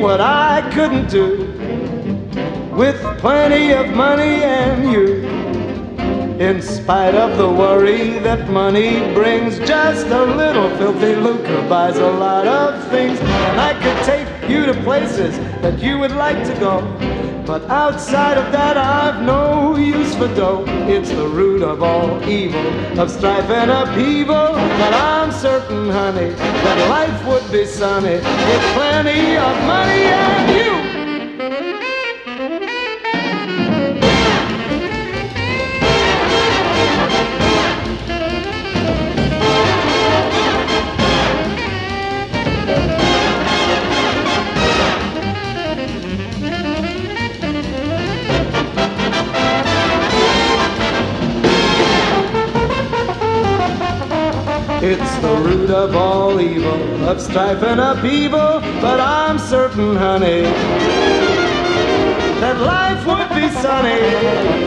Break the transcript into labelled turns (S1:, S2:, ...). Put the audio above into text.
S1: what I couldn't do with plenty of money and you. In spite of the worry that money brings, just a little filthy lucre buys a lot of things. And I could take you to places that you would like to go. But outside of that, I've no use for dough. It's the root of all evil, of strife and upheaval. But I'm certain, honey, that life would be sunny with plenty of It's the root of all evil, of strife and upheaval. But I'm certain, honey, that life would be sunny